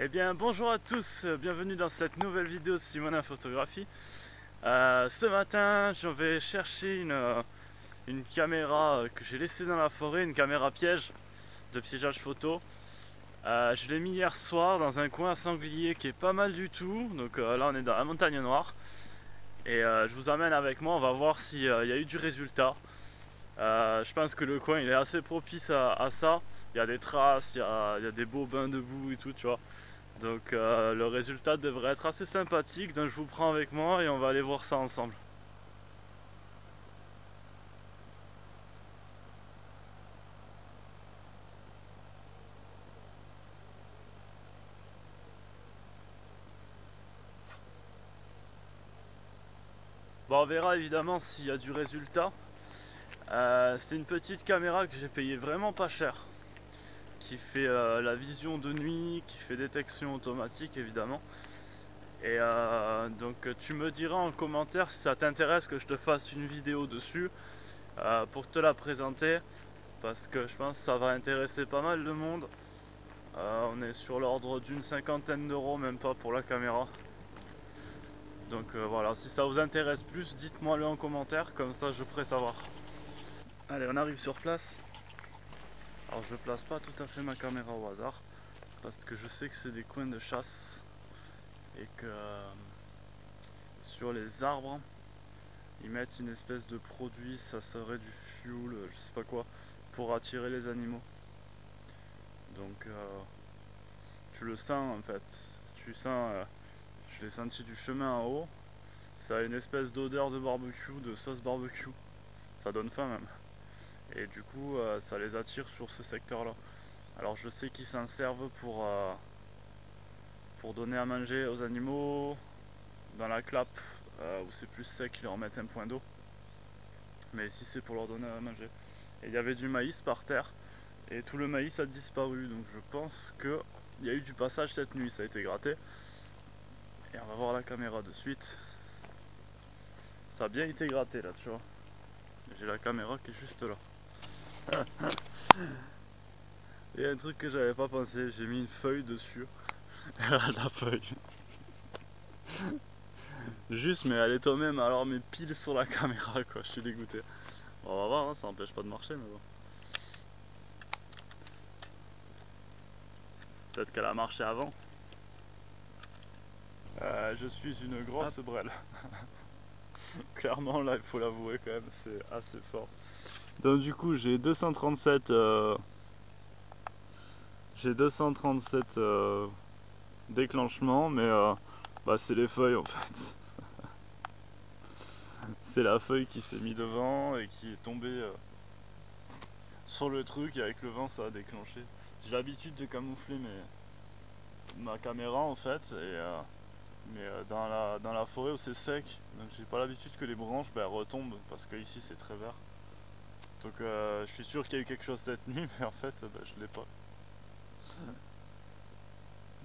Eh bien bonjour à tous, bienvenue dans cette nouvelle vidéo de Simonin Photographie. Euh, ce matin je vais chercher une, euh, une caméra que j'ai laissée dans la forêt, une caméra piège de piégeage photo. Euh, je l'ai mis hier soir dans un coin sanglier qui est pas mal du tout, donc là on est dans la montagne noire. Et je vous amène avec moi, on va voir s'il y a eu du résultat. je pense que le coin il est assez propice à, ça. Il y a des traces, il y a, il y a des beaux bains de boue et tout, tu vois. Donc euh, le résultat devrait être assez sympathique, donc je vous prends avec moi et on va aller voir ça ensemble. Bon, on verra évidemment s'il y a du résultat. Euh, c'est une petite caméra que j'ai payé vraiment pas cher qui fait euh, la vision de nuit, qui fait détection automatique évidemment. Et euh, donc tu me diras en commentaire si ça t'intéresse que je te fasse une vidéo dessus euh, pour te la présenter parce que je pense que ça va intéresser pas mal de monde. on est sur l'ordre d'une cinquantaine d'euros, même pas pour la caméra. Donc voilà, si ça vous intéresse plus, dites-moi le en commentaire, comme ça je pourrai savoir. Allez, on arrive sur place. Alors je place pas tout à fait ma caméra au hasard parce que je sais que c'est des coins de chasse et que euh, sur les arbres ils mettent une espèce de produit, ça serait du fuel, je sais pas quoi, pour attirer les animaux. Donc euh, tu le sens en fait, tu sens, euh, je l'ai senti du chemin en haut, ça a une espèce d'odeur de barbecue, de sauce barbecue, ça donne faim même et du coup euh, ça les attire sur ce secteur là alors je sais qu'ils s'en servent pour euh, pour donner à manger aux animaux dans la clappe euh, où c'est plus sec ils leur mettent un point d'eau. Mais ici c'est pour leur donner à manger. Et il y avait du maïs par terre et tout le maïs a disparu. Donc je pense que il y a eu du passage cette nuit ça a été gratté. Et on va voir la caméra de suite. Ça a bien été gratté là tu vois. J'ai la caméra qui est juste là Il y a un truc que j'avais pas pensé, j'ai mis une feuille dessus. la feuille. Juste, mais elle est toi-même, alors mes piles sur la caméra, quoi. Je suis dégoûté. on va voir, hein, ça empêche pas de marcher, mais bon. Peut-être qu'elle a marché avant. Euh, je suis une grosse brêle. Clairement, là, il faut l'avouer quand même, c'est assez fort. Donc du coup j'ai 237 euh, j'ai 237 euh, déclenchements mais euh, bah, c'est les feuilles en fait. c'est la feuille qui s'est mise devant et qui est tombée sur le truc et avec le vent ça a déclenché. J'ai l'habitude de camoufler ma caméra en fait et mais dans la, dans la forêt où c'est sec donc j'ai pas l'habitude que les branches ben, retombent parce que ici c'est très vert. Donc euh, je suis sûr qu'il y a eu quelque chose cette nuit, mais en fait bah, je l'ai pas.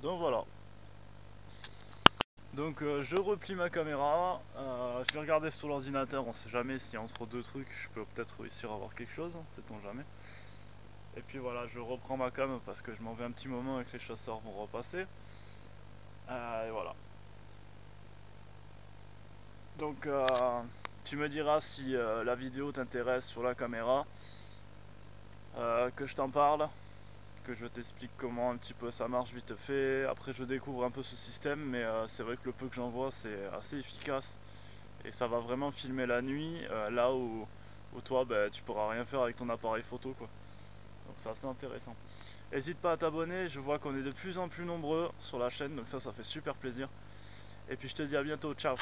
Donc voilà. Donc euh, je replie ma caméra, euh, je vais regarder sur l'ordinateur, on sait jamais si entre deux trucs je peux peut-être réussir à voir quelque chose, sait-on jamais. Et puis voilà, je reprends ma cam parce que je m'en vais un petit moment et que les chasseurs vont repasser. et voilà. Donc tu me diras si euh, la vidéo t'intéresse sur la caméra, euh, que je t'en parle, que je t'explique comment un petit peu ça marche vite fait. Après je découvre un peu ce système, mais euh, c'est vrai que le peu que j'en vois c'est assez efficace et ça va vraiment filmer la nuit, là où, toi ben, tu pourras rien faire avec ton appareil photo quoi. Donc c'est assez intéressant. N'hésite pas à t'abonner, je vois qu'on est de plus en plus nombreux sur la chaîne, donc ça ça fait super plaisir. Et puis je te dis à bientôt, ciao